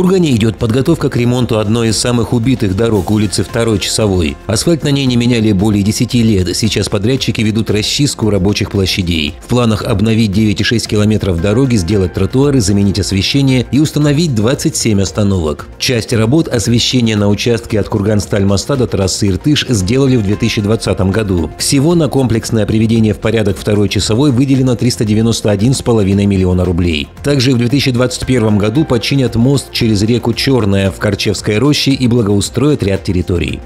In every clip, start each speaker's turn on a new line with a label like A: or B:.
A: Кургане идет подготовка к ремонту одной из самых убитых дорог улицы Второй часовой. Асфальт на ней не меняли более 10 лет. Сейчас подрядчики ведут расчистку рабочих площадей. В планах обновить 9,6 километров дороги, сделать тротуары, заменить освещение и установить 27 остановок. Часть работ освещения на участке от Кургансталь моста до трассы Иртыш сделали в 2020 году. Всего на комплексное приведение в порядок Второй часовой выделено 391,5 миллиона рублей. Также в 2021 году починят мост через реку Черная в Корчевской роще и благоустроят ряд территорий.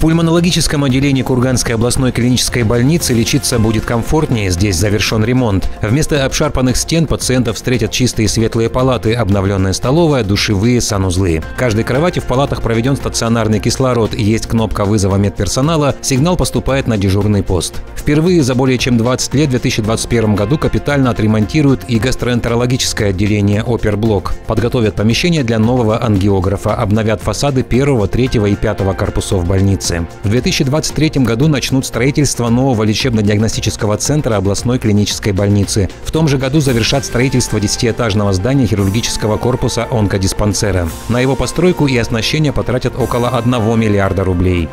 A: Пульмонологическом отделении Курганской областной клинической больницы лечиться будет комфортнее, здесь завершен ремонт. Вместо обшарпанных стен пациентов встретят чистые светлые палаты, обновленная столовая, душевые, санузлы. В каждой кровати в палатах проведен стационарный кислород, есть кнопка вызова медперсонала, сигнал поступает на дежурный пост. Впервые за более чем 20 лет в 2021 году капитально отремонтируют и гастроэнтерологическое отделение «Оперблок». Подготовят помещение для нового ангиографа, обновят фасады первого, третьего и пятого корпусов больницы больницы. В 2023 году начнут строительство нового лечебно-диагностического центра областной клинической больницы. В том же году завершат строительство 10-этажного здания хирургического корпуса онкодиспансера. На его постройку и оснащение потратят около 1 миллиарда рублей.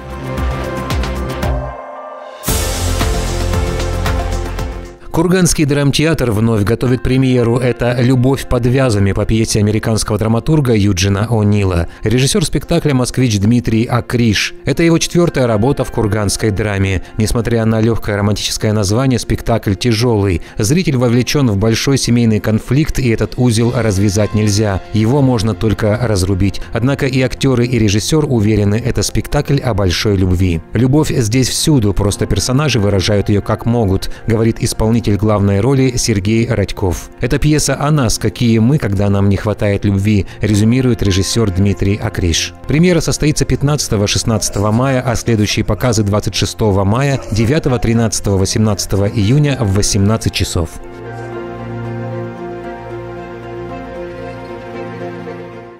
A: Курганский драмтеатр вновь готовит премьеру. Это «Любовь под вязами» по пьесе американского драматурга Юджина О'Нила. Режиссер спектакля «Москвич» Дмитрий Акриш. Это его четвертая работа в курганской драме. Несмотря на легкое романтическое название, спектакль тяжелый. Зритель вовлечен в большой семейный конфликт, и этот узел развязать нельзя. Его можно только разрубить. Однако и актеры, и режиссер уверены, это спектакль о большой любви. Любовь здесь всюду, просто персонажи выражают ее как могут, говорит исполнитель исполнитель главной роли Сергей Радьков. Это пьеса о нас, какие мы, когда нам не хватает любви, резюмирует режиссер Дмитрий Акриш. Премьера состоится 15-16 мая, а следующие показы 26 мая, 9, 13, 18 июня в 18 часов.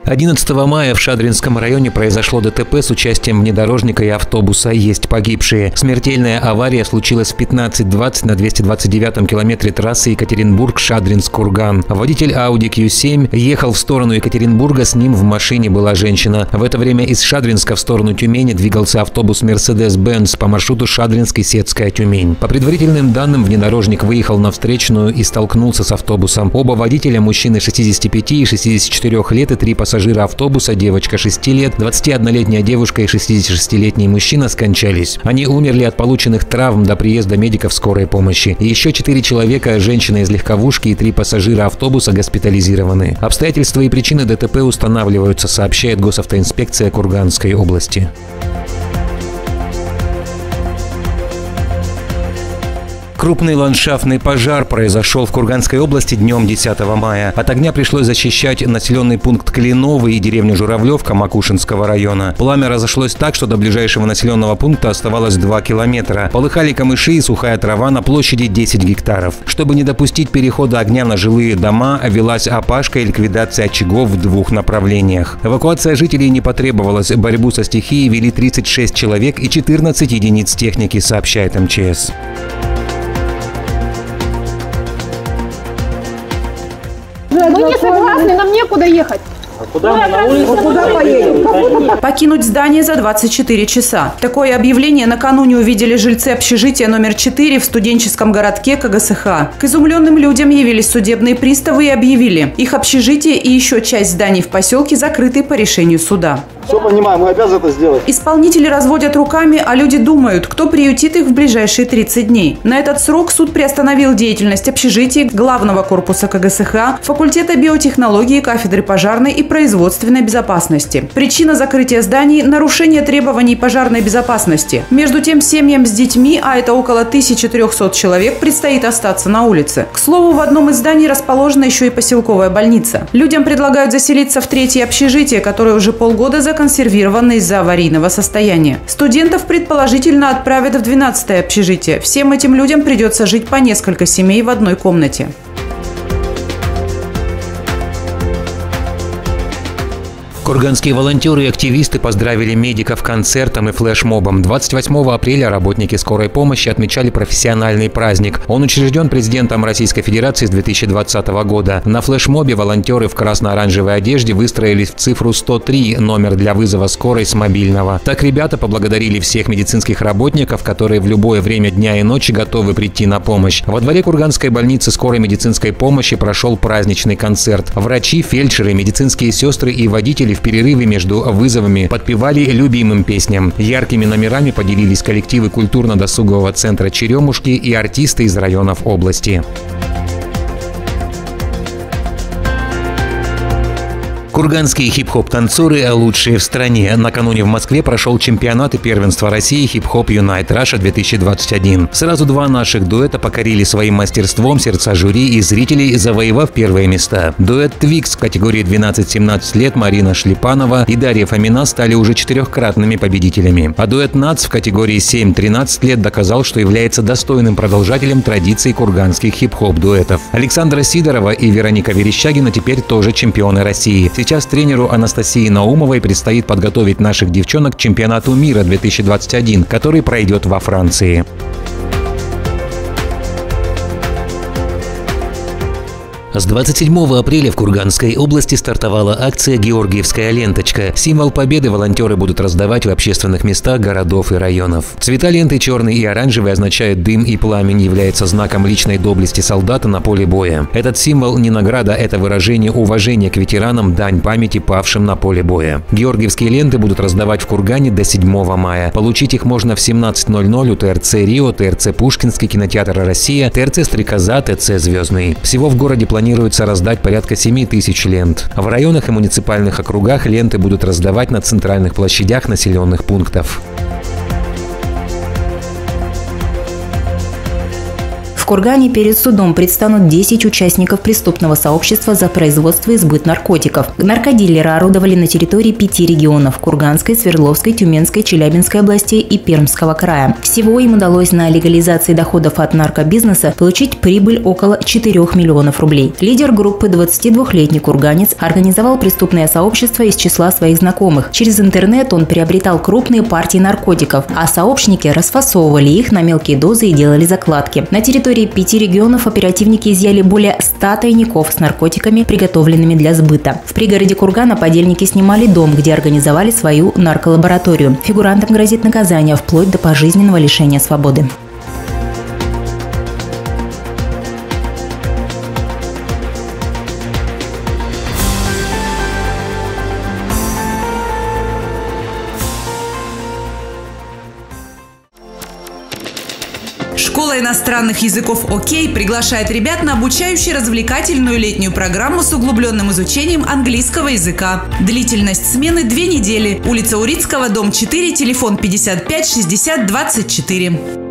A: 11 мая в Шадринском районе произошло ДТП с участием внедорожника и автобуса. Есть погибшие. Смертельная авария случилась в 15.20 на 229-м километре трассы Екатеринбург-Шадринск-Курган. Водитель Audi Q7 ехал в сторону Екатеринбурга, с ним в машине была женщина. В это время из Шадринска в сторону Тюмени двигался автобус Mercedes-Benz по маршруту Шадринск-Сетская Тюмень. По предварительным данным, внедорожник выехал на встречную и столкнулся с автобусом. Оба водителя, мужчины 65 и 64 лет и три пассажира пассажира автобуса, девочка 6 лет, 21-летняя девушка и 66-летний мужчина скончались. Они умерли от полученных травм до приезда медиков скорой помощи. И еще 4 человека, женщина из легковушки и 3 пассажира автобуса госпитализированы. Обстоятельства и причины ДТП устанавливаются, сообщает госавтоинспекция Курганской области. Крупный ландшафтный пожар произошел в Курганской области днем 10 мая. От огня пришлось защищать населенный пункт Кленовый и деревню Журавлевка Макушинского района. Пламя разошлось так, что до ближайшего населенного пункта оставалось 2 километра. Полыхали камыши и сухая трава на площади 10 гектаров. Чтобы не допустить перехода огня на жилые дома, велась опашка и ликвидация очагов в двух направлениях. Эвакуация жителей не потребовалась. Борьбу со стихией вели 36 человек и 14 единиц техники, сообщает МЧС.
B: Мы не согласны, нам некуда ехать.
C: А куда мы на улицу? Куда
D: поедем? Покинуть здание за 24 часа. Такое объявление накануне увидели жильцы общежития номер 4 в студенческом городке КГСХ. К изумленным людям явились судебные приставы и объявили, их общежитие и еще часть зданий в поселке закрыты по решению суда.
C: Все понимаем, мы обязаны это сделать.
D: Исполнители разводят руками, а люди думают, кто приютит их в ближайшие 30 дней. На этот срок суд приостановил деятельность общежитий главного корпуса КГСХ, факультета биотехнологии, кафедры пожарной и производственной безопасности. Причина закрытия зданий – нарушение требований пожарной безопасности. Между тем, семьям с детьми, а это около 1300 человек, предстоит остаться на улице. К слову, в одном из зданий расположена еще и поселковая больница. Людям предлагают заселиться в третье общежитие, которое уже полгода закрыто законсервированы из-за аварийного состояния. Студентов предположительно отправят в 12 общежитие. Всем этим людям придется жить по несколько семей в одной комнате.
A: Курганские волонтеры и активисты поздравили медиков концертом и флешмобом. 28 апреля работники скорой помощи отмечали профессиональный праздник. Он учрежден президентом Российской Федерации с 2020 года. На флешмобе волонтеры в красно-оранжевой одежде выстроились в цифру 103, номер для вызова скорой с мобильного. Так ребята поблагодарили всех медицинских работников, которые в любое время дня и ночи готовы прийти на помощь. Во дворе Курганской больницы скорой медицинской помощи прошел праздничный концерт. Врачи, фельдшеры, медицинские сестры и водители в перерыве между вызовами подпевали любимым песням. Яркими номерами поделились коллективы культурно-досугового центра «Черемушки» и артисты из районов области. Курганские хип-хоп-танцоры лучшие в стране. Накануне в Москве прошел чемпионат и первенство России Hip Hop Unite Russia 2021. Сразу два наших дуэта покорили своим мастерством сердца жюри и зрителей, завоевав первые места. Дуэт Twix в категории 12-17 лет Марина Шлипанова и Дарья Фомина стали уже четырехкратными победителями. А дуэт Nuts в категории 7-13 лет доказал, что является достойным продолжателем традиций курганских хип-хоп дуэтов. Александра Сидорова и Вероника Верещагина теперь тоже чемпионы России. Сейчас тренеру Анастасии Наумовой предстоит подготовить наших девчонок к чемпионату мира 2021, который пройдет во Франции. С 27 апреля в Курганской области стартовала акция «Георгиевская ленточка». Символ победы волонтеры будут раздавать в общественных местах городов и районов. Цвета ленты черный и оранжевый означают дым и пламень, является знаком личной доблести солдата на поле боя. Этот символ не награда, это выражение уважения к ветеранам, дань памяти павшим на поле боя. Георгиевские ленты будут раздавать в Кургане до 7 мая. Получить их можно в 17.00 у ТРЦ «Рио», ТРЦ «Пушкинский», кинотеатр «Россия», ТРЦ «Стрекоза», ТЦ «Звездный». Всего в городе планируется планируется раздать порядка 7 тысяч лент. В районах и муниципальных округах ленты будут раздавать на центральных площадях населенных пунктов.
E: Кургане перед судом предстанут 10 участников преступного сообщества за производство и сбыт наркотиков. Наркодилеры орудовали на территории пяти регионов – Курганской, Свердловской, Тюменской, Челябинской областей и Пермского края. Всего им удалось на легализации доходов от наркобизнеса получить прибыль около 4 миллионов рублей. Лидер группы 22-летний курганец организовал преступное сообщество из числа своих знакомых. Через интернет он приобретал крупные партии наркотиков, а сообщники расфасовывали их на мелкие дозы и делали закладки. На территории территории пяти регионов оперативники изъяли более 100 тайников с наркотиками, приготовленными для сбыта. В пригороде Кургана подельники снимали дом, где организовали свою нарколабораторию. Фигурантам грозит наказание вплоть до пожизненного лишения свободы.
D: Школа иностранных языков ОКей приглашает ребят на обучающую развлекательную летнюю программу с углубленным изучением английского языка. Длительность смены – две недели. Улица Урицкого, дом 4, телефон 55 60 24.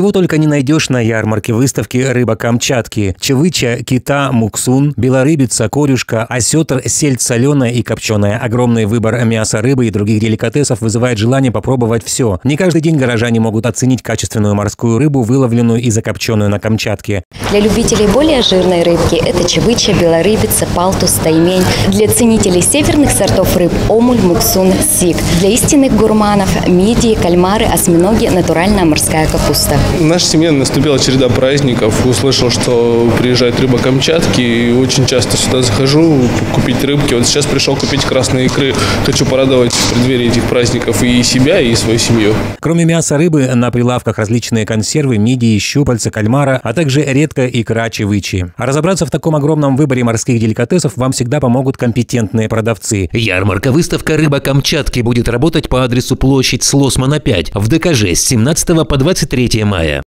A: Чего только не найдешь на ярмарке выставки рыба Камчатки. Чевыча, кита, муксун, белорыбица, корюшка, осетр, сельдь соленая и копченая. Огромный выбор мяса, рыбы и других деликатесов вызывает желание попробовать все. Не каждый день горожане могут оценить качественную морскую рыбу, выловленную и закопченную на Камчатке.
F: Для любителей более жирной рыбки это чевыча, белорыбица, палтус, таймень. Для ценителей северных сортов рыб – омуль, муксун, сик. Для истинных гурманов – мидии, кальмары, осьминоги, натуральная морская капуста.
G: В нашей семье наступила череда праздников. Услышал, что приезжает рыба Камчатки. И очень часто сюда захожу купить рыбки. Вот сейчас пришел купить красные икры. Хочу порадовать в преддверии этих праздников и себя, и свою семью.
A: Кроме мяса рыбы, на прилавках различные консервы, мидии, щупальца, кальмара, а также редкая икра чевычи. А разобраться в таком огромном выборе морских деликатесов вам всегда помогут компетентные продавцы. Ярмарка-выставка «Рыба Камчатки» будет работать по адресу площадь Слосмана 5 в ДКЖ с 17 по 23 мая. Китая.